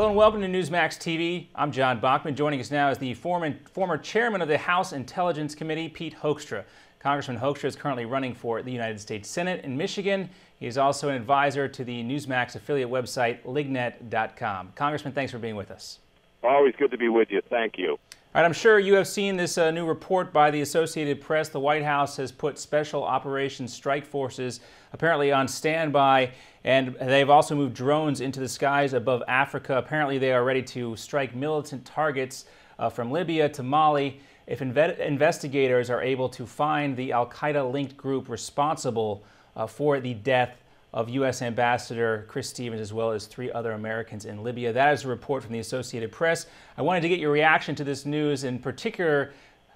Hello and welcome to Newsmax TV. I'm John Bachman. Joining us now is the former, former chairman of the House Intelligence Committee, Pete Hoekstra. Congressman Hoekstra is currently running for the United States Senate in Michigan. He is also an advisor to the Newsmax affiliate website, lignet.com. Congressman, thanks for being with us. Always good to be with you. Thank you. All right, I'm sure you have seen this uh, new report by the Associated Press. The White House has put Special Operations Strike Forces apparently on standby, and they've also moved drones into the skies above Africa. Apparently, they are ready to strike militant targets uh, from Libya to Mali if inve investigators are able to find the Al Qaeda linked group responsible uh, for the death of U.S. Ambassador Chris Stevens, as well as three other Americans in Libya. That is a report from the Associated Press. I wanted to get your reaction to this news, in particular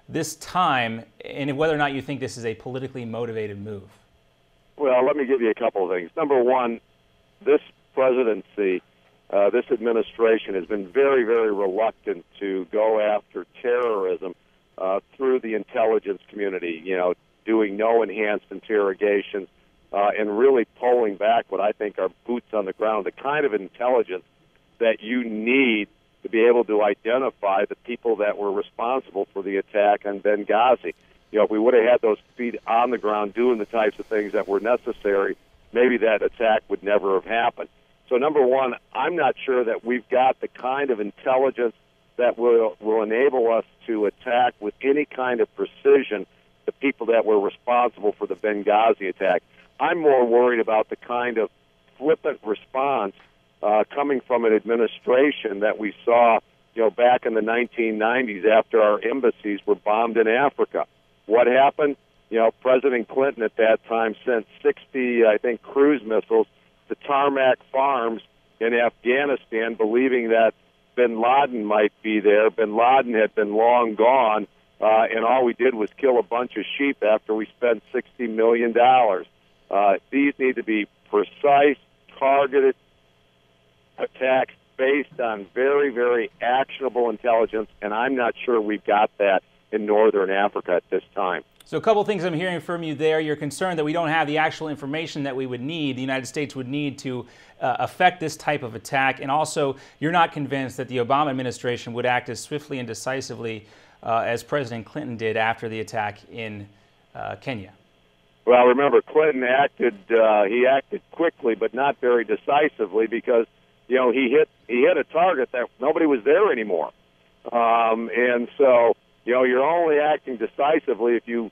this time, and whether or not you think this is a politically motivated move. Well, let me give you a couple of things. Number one, this presidency, uh, this administration has been very, very reluctant to go after terrorism uh, through the intelligence community, you know, doing no enhanced interrogations uh, and really pulling back what I think are boots on the ground, the kind of intelligence that you need to be able to identify the people that were responsible for the attack on Benghazi. You know, if we would have had those feet on the ground doing the types of things that were necessary, maybe that attack would never have happened. So, number one, I'm not sure that we've got the kind of intelligence that will will enable us to attack with any kind of precision the people that were responsible for the Benghazi attack. I'm more worried about the kind of flippant response uh, coming from an administration that we saw, you know, back in the 1990s after our embassies were bombed in Africa. What happened? You know, President Clinton at that time sent 60, I think, cruise missiles to Tarnak Farms in Afghanistan, believing that Bin Laden might be there. Bin Laden had been long gone, uh, and all we did was kill a bunch of sheep after we spent $60 million. Uh, these need to be precise, targeted attacks based on very, very actionable intelligence, and I'm not sure we've got that in northern Africa at this time. So, a couple of things I'm hearing from you there. You're concerned that we don't have the actual information that we would need, the United States would need to uh, affect this type of attack. And also, you're not convinced that the Obama administration would act as swiftly and decisively uh, as President Clinton did after the attack in uh, Kenya. Well, remember, Clinton acted. Uh, he acted quickly, but not very decisively, because you know he hit he hit a target that nobody was there anymore, um, and so you know you're only acting decisively if you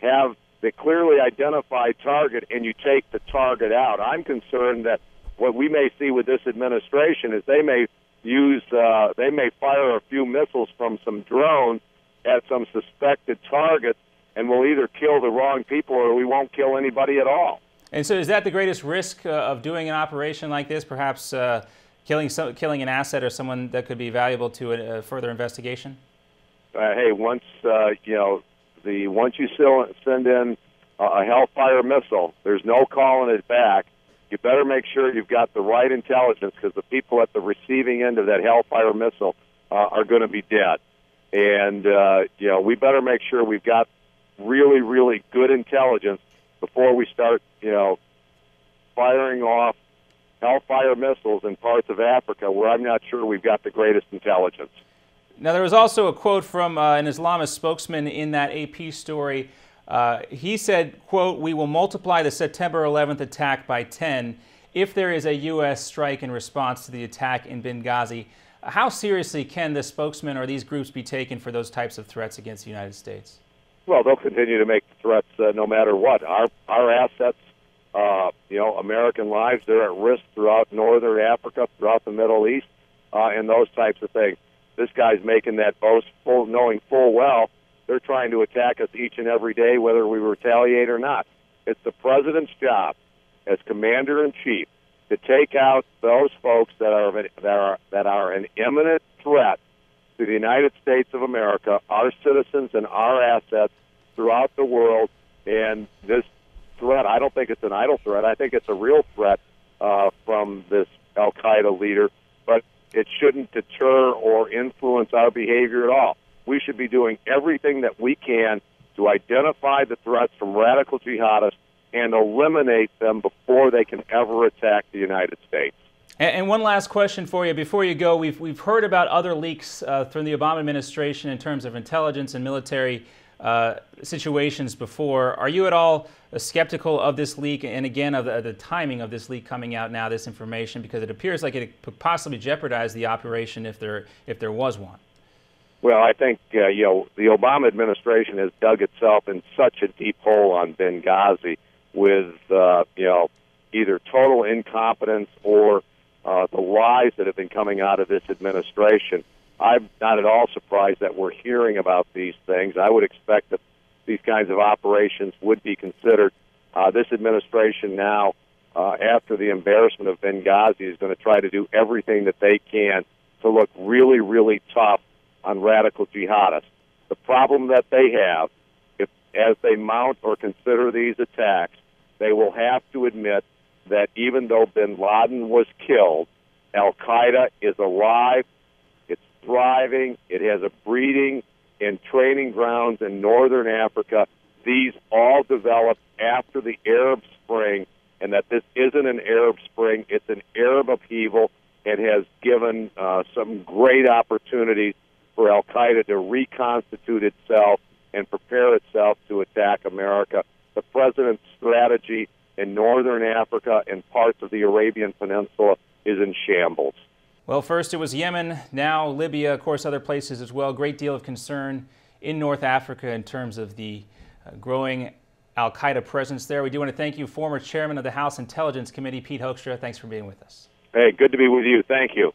have the clearly identified target and you take the target out. I'm concerned that what we may see with this administration is they may use uh, they may fire a few missiles from some drones at some suspected targets and we'll either kill the wrong people or we won't kill anybody at all. And so, is that the greatest risk uh, of doing an operation like this? Perhaps uh, killing some, killing an asset or someone that could be valuable to a, a further investigation. Uh, hey, once uh, you know the once you send in a Hellfire missile, there's no calling it back. You better make sure you've got the right intelligence because the people at the receiving end of that Hellfire missile uh, are going to be dead. And uh, you know we better make sure we've got really, really good intelligence before we start, you know, firing off Hellfire missiles in parts of Africa where I'm not sure we've got the greatest intelligence. Now, there was also a quote from uh, an Islamist spokesman in that AP story. Uh, he said, quote, we will multiply the September 11th attack by 10 if there is a U.S. strike in response to the attack in Benghazi. How seriously can the spokesman or these groups be taken for those types of threats against the United States? Well, they'll continue to make threats uh, no matter what. Our our assets, uh, you know, American lives, they're at risk throughout northern Africa, throughout the Middle East, uh, and those types of things. This guy's making that boast, full knowing full well they're trying to attack us each and every day, whether we retaliate or not. It's the president's job as commander in chief to take out those folks that are that are that are an imminent threat to the United States of America, our citizens, and our assets throughout the world. And this threat, I don't think it's an idle threat. I think it's a real threat uh, from this Al Qaeda leader, it shouldn't deter or influence our behavior at all. We should be doing everything that we can to identify the threats from radical jihadists and eliminate them before they can ever attack the United States. And, one last question for you before you go. We've, we've heard about other leaks uh, from the Obama administration in terms of intelligence and military uh, situations before. Are you at all skeptical of this leak and again of the, the, timing of this leak coming out now, this information, because it appears like it could possibly jeopardize the operation if there, if there was one? Well, I think uh, you know the Obama administration has dug itself in such a deep hole on Benghazi with uh, you know either total incompetence or uh, the lies that have been coming out of this administration. I'm not at all surprised that we're hearing about these things. I would expect that these kinds of operations would be considered. Uh, this administration now, uh, after the embarrassment of Benghazi, is going to try to do everything that they can to look really, really tough on radical jihadists. The problem that they have, if as they mount or consider these attacks, they will have to admit that even though bin Laden was killed, Al Qaeda is alive thriving. It has a breeding and training grounds in northern Africa. These all developed after the Arab Spring, and that this isn't an Arab Spring, it's an Arab upheaval. It has given uh, some great opportunities for Al Qaeda to reconstitute itself and prepare itself to attack America. The president's strategy in northern Africa and parts of the Arabian Peninsula is in shambles. Well, first it was Yemen, now Libya, of course, other places as well. Great deal of concern in North Africa in terms of the uh, growing Al Qaeda presence there. We do want to thank you, former chairman of the House Intelligence Committee, Pete Hoekstra. Thanks for being with us. Hey, good to be with you. Thank you.